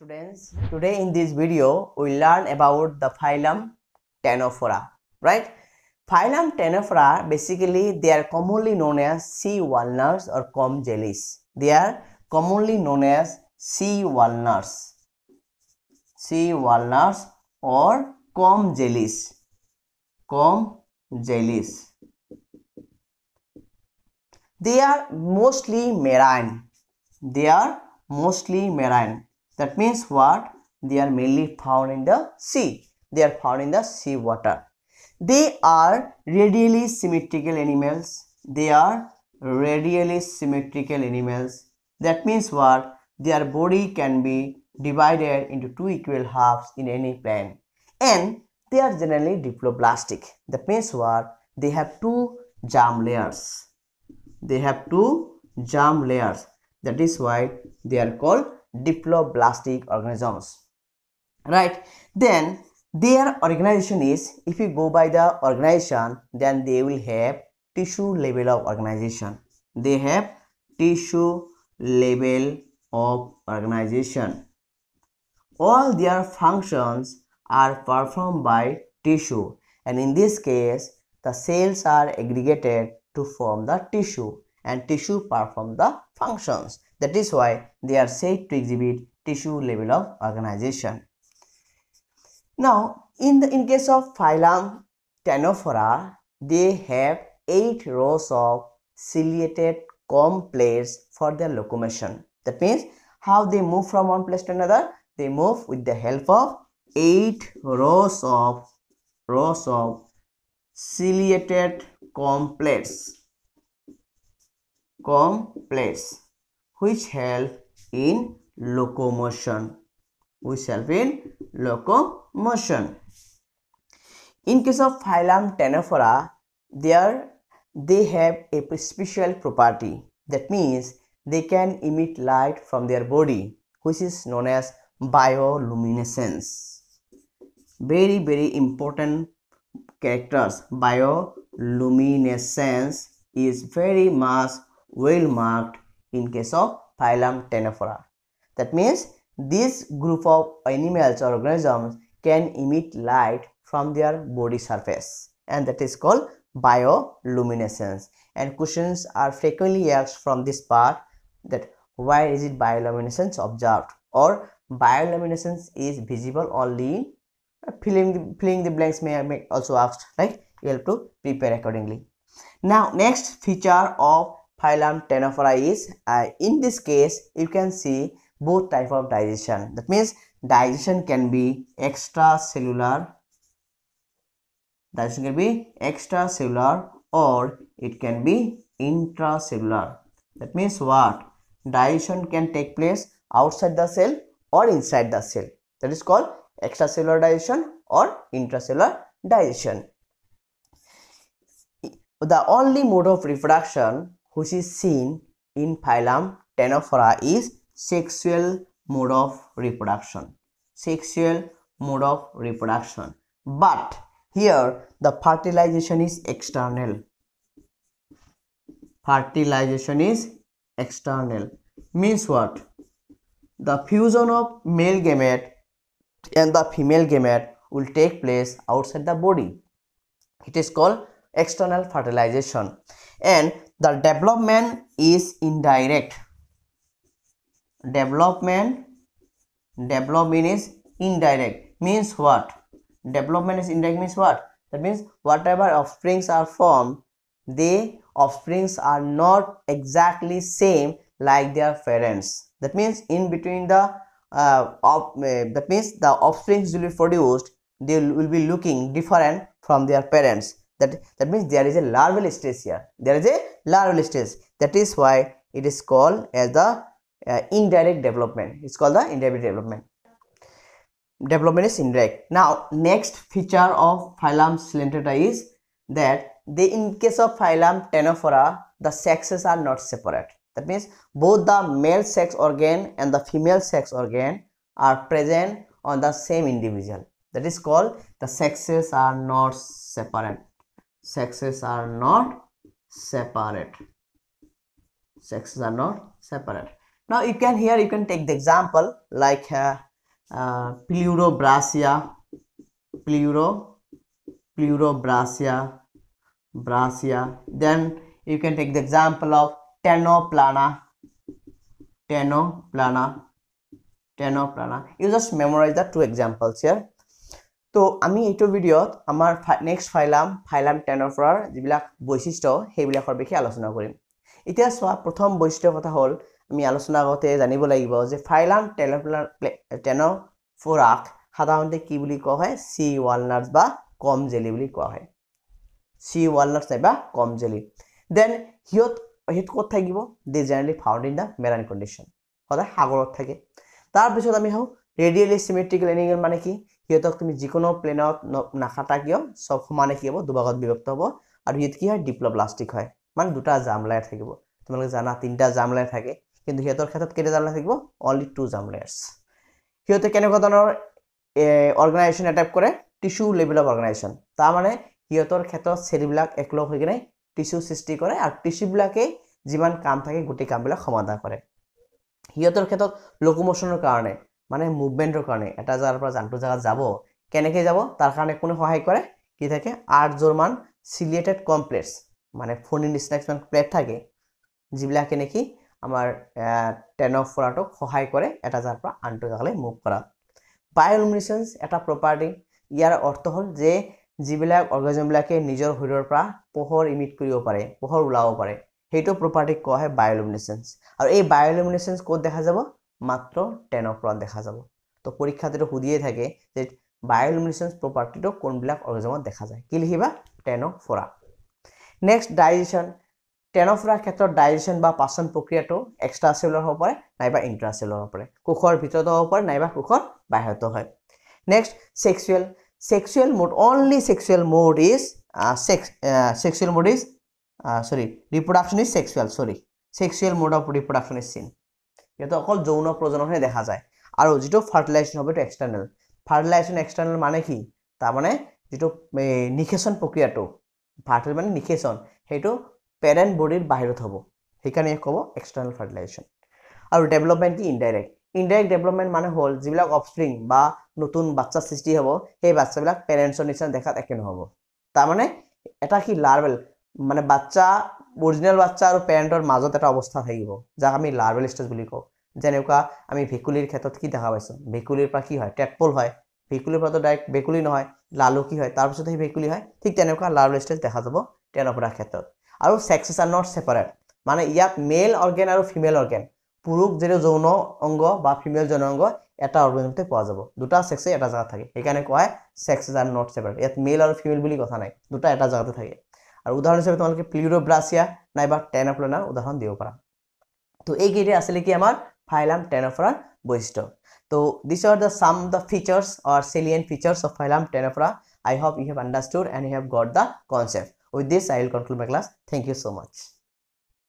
students today in this video we learn about the phylum Ctenophora right? Phylum Ctenophora basically they are commonly known as sea walnuts or comb jellies. They are commonly known as sea walnuts. Sea walnuts or comb jellies. Comb jellies. They are mostly marine. They are mostly marine that means what? They are mainly found in the sea. They are found in the sea water they are radially symmetrical animals. They are radially symmetrical animals. That means what? Their body can be divided into two equal halves in any plane. And they are generally diploblastic. That means what? They have two germ layers. They have two germ layers. That is why they are called diploblastic organisms. Right? Then their organization is if you go by the organization then they will have tissue level of organization. They have tissue level of organization. All their functions are performed by tissue. And in this case the cells are aggregated to form the tissue and tissue perform the functions that is why they are said to exhibit tissue level of organization. Now, in the in case of phylum Ctenophora, they have eight rows of ciliated comb for their locomotion. That means how they move from one place to another. They move with the help of eight rows of rows of ciliated comb. Comb plates which help in locomotion. Which help in locomotion. In case of phylum Ctenophora there they have a special property. That means they can emit light from their body which is known as bioluminescence. Very very important characters. Bioluminescence is very much well marked in case of phylum Ctenophora. That means this group of animals or organisms can emit light from their body surface and that is called bioluminescence. And questions are frequently asked from this part that why is it bioluminescence observed? Or bioluminescence is visible only in uh, filling the, filling the blanks may, may also asked right? You have to prepare accordingly. Now next feature of phylum Ctenophora is uh, in this case you can see both type of digestion. That means digestion can be extracellular digestion can be extracellular or it can be intracellular. That means what? Digestion can take place outside the cell or inside the cell. That is called extracellular digestion or intracellular digestion. The only mode of reproduction which is seen in phylum Ctenophora is sexual mode of reproduction. Sexual mode of reproduction. But here the fertilization is external. Fertilization is external. Means what? The fusion of male gamete and the female gamete will take place outside the body. It is called external fertilization and the development is indirect. Development development is indirect. Means what? Development is indirect means what? That means whatever offsprings are formed they offsprings are not exactly same like their parents. That means in between the uh, uh, that means the offsprings will be produced they will be looking different from their parents. That that means there is a larval stage here. There is a larval stage that is why it is called as the uh, indirect development. It's called the indirect development. Development is indirect. Now next feature of phylum Coelenterata is that they in case of phylum Ctenophora the sexes are not separate. That means both the male sex organ and the female sex organ are present on the same individual. That is called the sexes are not separate. Sexes are not separate. Sexes are not separate. Now you can here you can take the example like uh, uh, pleurobrachia pleuro pleurobrachia brasia. Then you can take the example of ctenoplana. Ctenoplana. Ctenoplana. You just memorize the two examples here তো আমি এইটো ভিডিঅ'ত আমাৰ next ফাইলাম ফাইলাম টেনৰ পৰাৰ যিবিলাক বৈশিষ্ট্য সেইবিলাকৰ বিষয়ে আলোচনা কৰিম। এতিয়া চোৱা প্ৰথম বৈশিষ্ট্যৰ কথা হ'ল আমি আলোচনা আগতে জানিব লাগিব যে ফাইলাম টেনপ্লা টেনৰ ফোৰাক সাধাৰণতে কি বুলি কোৱা হয়? চি ৱালনাটছ বা কম জেলি বুলি কোৱা হয়। চি ৱালনাটছ নাইবা কম জেলি দেন সিহঁত সিহঁত ক'ত থাকিব? They generally found in the marine condition সদায় সাগৰত থাকে। তাৰপিছত আমি হওঁ ৰেডিয়েলি চিমেট্ৰিকেল এনিমেল মানে কি? সিহঁতক তুমি যিকোনো প্লেনত নাখাটা কিয় চব সমানে কি হ'ব দুভাগত বিভক্ত হ'ব। আৰু সিহঁত কি হয় ডিপ্ল'প্লাষ্টিক হয়। মানে দুটা জাম লেয়াৰ থাকিব। তোমালোকে জানা তিনিটা জাম লেয়াৰ থাকে। কিন্তু সিহঁতৰ ক্ষেত্ৰত কেইটা জাম লেয়াৰ থাকিব? অনলি টু জাম লেয়াৰ্ছ সিহঁতে কেনেকুৱা ধৰণৰ অৰ্গেনাইজেশ্যন এটেপ কৰে? টিচু লেভেল অফ অৰ্গেনাইজেশ্যন তাৰমানে সিহঁতৰ ক্ষেত্ৰত চেলবিলাক একলগ হৈ কিনে টিচু সৃষ্টি কৰে আৰু টিচুবিলাকেই যিমান কাম থাকে গোটেই কামবিলাক সমাধান কৰে। সিহঁতৰ ক্ষেত্ৰত লোকোমোশ্যনৰ কাৰণে। মানে মুভমেণ্টৰ কাৰণে এটা জেগাৰ পৰা জানটো জেগাত যাব কেনেকৈ যাব তাৰ কাৰণে কোনে সহায় কৰে কি থাকে আঠযোৰমান চিলিয়েটেড কমপ্লেটছ মানে ফোনিৰ নিচিনা কিছুমান প্লেট থাকে যিবিলাকে নেকি আমাৰ টেনক ফৰাটোক সহায় কৰে এটা জেগাৰ পৰা আনটো জেগালৈ মুভ কৰা। বায়'লুমিনেশ্যন্স এটা প্ৰপাৰ্টি ইয়াৰ অৰ্থ হ'ল যে যিবিলাক অৰ্গেজমবিলাকে নিজৰ শৰীৰৰ পৰা পোহৰ ইমিট কৰিব পাৰে পোহৰ ওলাব পাৰে সেইটো প্ৰপাৰ্টিক কোৱা হয় বায়'লুমিনেশ্যন্স আৰু এই বায়'লুমিনেশ্যন্স ক'ত দেখা যাব? মাত্ৰ টেনৰ পৰা দেখা যাব। তো পৰীক্ষাত এইটো সুধিয়ে থাকে যে বায়'লুমিনেশ্যন্স প্ৰপাৰ্টিটো কোনবিলাক অৰ্গেজমত দেখা যায়। কি লিখিবা? টেনৰ ফৰা নেক্সট ডাইজেশ্যন টেনফৰাৰ ক্ষেত্ৰত ডাইজেশ্যন বা পাচন প্ৰক্ৰিয়াটো এক্সট্ৰা চেলুলাৰ হ'ব পাৰে নাইবা ইণ্ট্ৰা চেলুলাৰ হ'ব পাৰে। কোষৰ ভিতৰতো হ'ব পাৰে নাইবা কোষৰ বাহিৰতো হয়। Next sexual sexual mode only sexual mode is sex sexual mode is sorry reproduction is sexual sorry sexual mode of reproduction is seen সেইটো অকল যৌন প্ৰজননহে দেখা যায়। আৰু যিটো ফাৰ্টিলাইজেশ্যন হ'ব এইটো এক্সটাৰ্নেল ফাৰ্টিলাইজেশ্যন এক্সটাৰ্নেল মানে কি? তাৰমানে যিটো নিষেচন প্ৰক্ৰিয়াটো ফাৰ্টিল মানে নিষেচন সেইটো পেৰেণ্ট বডিৰ বাহিৰত হ'ব। সেইকাৰণে ক'ব এক্সটাৰ্নেল ফাৰ্টিলাইজেশ্যন আৰু ডেভেলপমেণ্ট কি? ইনডাইৰেক্ট ইনডাইৰেক্ট ডেভেলপমেণ্ট মানে হ'ল যিবিলাক অফস্প্ৰিং বা নতুন বাচ্চা সৃষ্টি হ'ব সেই বাচ্চাবিলাক পেৰেণ্টছৰ নিচিনা দেখাত একে নহ'ব। তাৰমানে এটা কি লাৰ্ভেল মানে বাচ্চা অৰিজিনেল বাচ্চা আৰু পেৰেণ্টৰ মাজত এটা অৱস্থা থাকিব যাক আমি লাৰ্ভেল ষ্টেজ বুলি কওঁ। যেনেকুৱা আমি ভেকুলীৰ ক্ষেত্ৰত কি দেখা পাইছোঁ? ভেকুলীৰ পৰা কি হয়? টেটপল হয়। ভেকুলীৰ পৰাতো ডাইৰেক্ট ভেকুলী নহয় লালু কি হয়। তাৰপিছত সেই ভেকুলী হয়। ঠিক তেনেকুৱা লাৰ্ভেল ষ্টেজ দেখা যাব টেনপৰাৰ ক্ষেত্ৰত। আৰু ছেক্সেছ আৰ নট ছেপাৰেট মানে ইয়াত মেল অৰ্গেন আৰু ফিমেল অৰ্গেন পুৰুষ যিটো যৌন অংগ বা ফিমেল যৌন অংগ এটা অৰ্গেনতে পোৱা যাব। দুটা ছেক্সে এটা জেগাত থাকে। সেইকাৰণে কোৱা হয় ছেক্সেছ আৰ নট ছেপাৰেট ইয়াত মেল আৰু ফিমেল বুলি কথা নাই। দুটা এটা জেগাতে থাকে। আৰু উদাহৰণ হিচাপে তোমালোকে প্লিউৰোব্ৰাছিয়া নাইবা টেনপ্লনাৰ উদাহৰণ দিব পাৰা তো এইকেইটাই আছিলে কি আমাৰ ফাইলাম টেনফৰাৰ বৈশিষ্ট্য তো these are the some the features or salient features of phylum Ctenophora I hope you have understood and you have got the concept With this, I will conclude my class. Thank you so much.